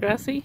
Grassy?